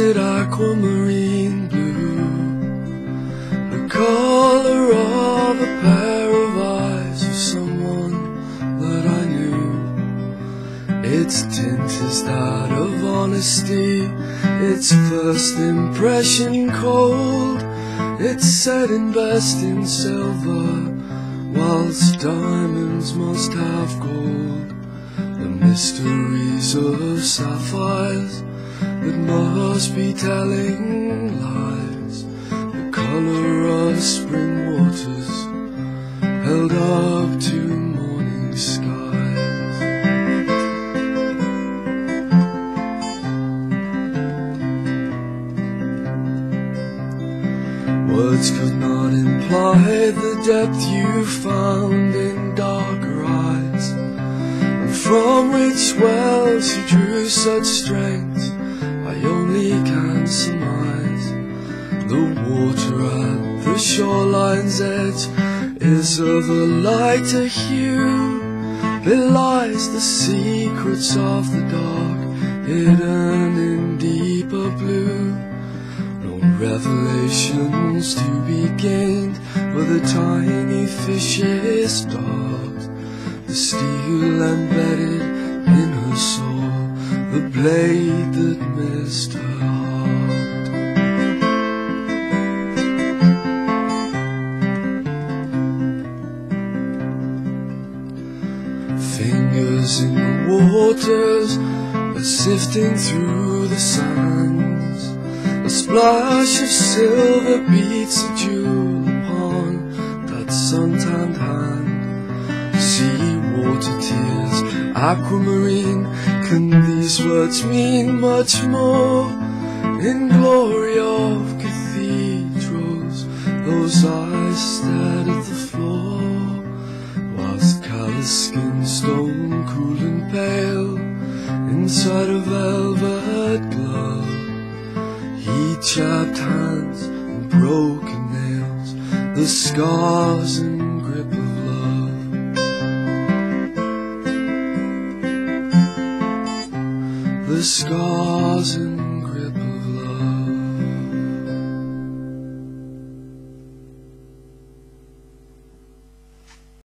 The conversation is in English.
painted aquamarine blue, the color of a pair of eyes of someone that I knew. Its tint is that of honesty, its first impression cold. It's set in best in silver, whilst diamonds must have gold. The mysteries of sapphires that must be telling lies. The color of spring waters held up to morning skies. Words could not imply the depth you found in darker eyes, and from which wells you drew such strength. Surmise the water at the shoreline's edge is of a lighter hue. Belies the secrets of the dark, hidden in deeper blue. No revelations to be gained, but the tiny fish's dogs, the steel embedded in her soul, the blade that missed her Fingers in the waters are sifting through the sands. A splash of silver beats a jewel upon that suntanned hand. Sea water tears, aquamarine. Can these words mean much more? In glory of cathedrals, those eyes stared at the floor. Whilst callous skin, inside a velvet glove. He chapped hands and broken nails, the scars and grip of love. The scars and